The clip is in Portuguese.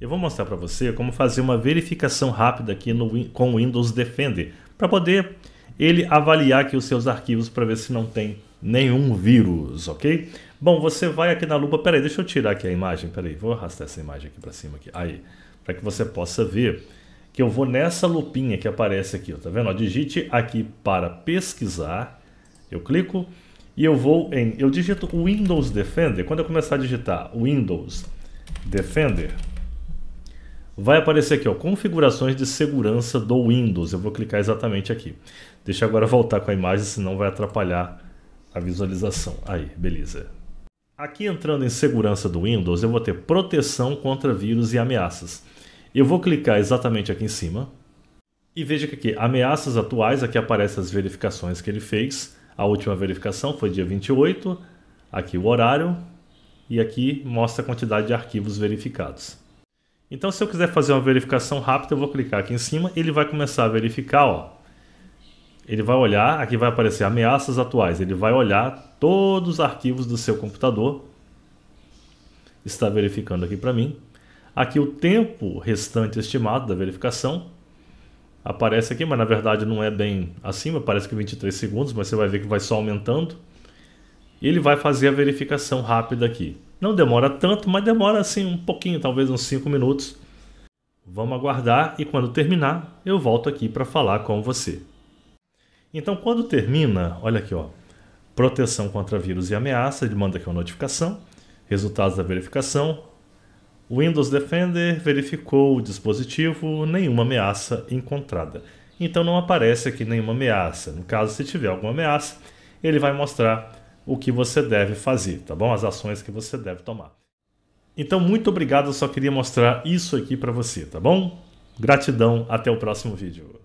Eu vou mostrar para você como fazer uma verificação rápida aqui no, com o Windows Defender, para poder ele avaliar aqui os seus arquivos para ver se não tem nenhum vírus, ok? Bom, você vai aqui na lupa, peraí, deixa eu tirar aqui a imagem, peraí, vou arrastar essa imagem aqui para cima, aqui, aí, para que você possa ver que eu vou nessa lupinha que aparece aqui, ó, tá vendo? Ó, digite aqui para pesquisar, eu clico e eu vou em, eu digito Windows Defender, quando eu começar a digitar Windows Defender, vai aparecer aqui, ó, configurações de segurança do Windows, eu vou clicar exatamente aqui. Deixa eu agora voltar com a imagem, senão vai atrapalhar a visualização. Aí, beleza. Aqui entrando em segurança do Windows, eu vou ter proteção contra vírus e ameaças. Eu vou clicar exatamente aqui em cima e veja que aqui, ameaças atuais, aqui aparecem as verificações que ele fez. A última verificação foi dia 28, aqui o horário e aqui mostra a quantidade de arquivos verificados. Então se eu quiser fazer uma verificação rápida, eu vou clicar aqui em cima, ele vai começar a verificar, ó. Ele vai olhar, aqui vai aparecer ameaças atuais, ele vai olhar todos os arquivos do seu computador. Está verificando aqui para mim. Aqui o tempo restante estimado da verificação aparece aqui, mas na verdade não é bem acima, parece que 23 segundos, mas você vai ver que vai só aumentando. E ele vai fazer a verificação rápida aqui. Não demora tanto, mas demora assim um pouquinho, talvez uns 5 minutos. Vamos aguardar e quando terminar, eu volto aqui para falar com você. Então, quando termina, olha aqui, ó, proteção contra vírus e ameaça, ele manda aqui uma notificação, resultados da verificação, Windows Defender verificou o dispositivo, nenhuma ameaça encontrada. Então não aparece aqui nenhuma ameaça. No caso, se tiver alguma ameaça, ele vai mostrar o que você deve fazer, tá bom? As ações que você deve tomar. Então, muito obrigado, eu só queria mostrar isso aqui para você, tá bom? Gratidão, até o próximo vídeo.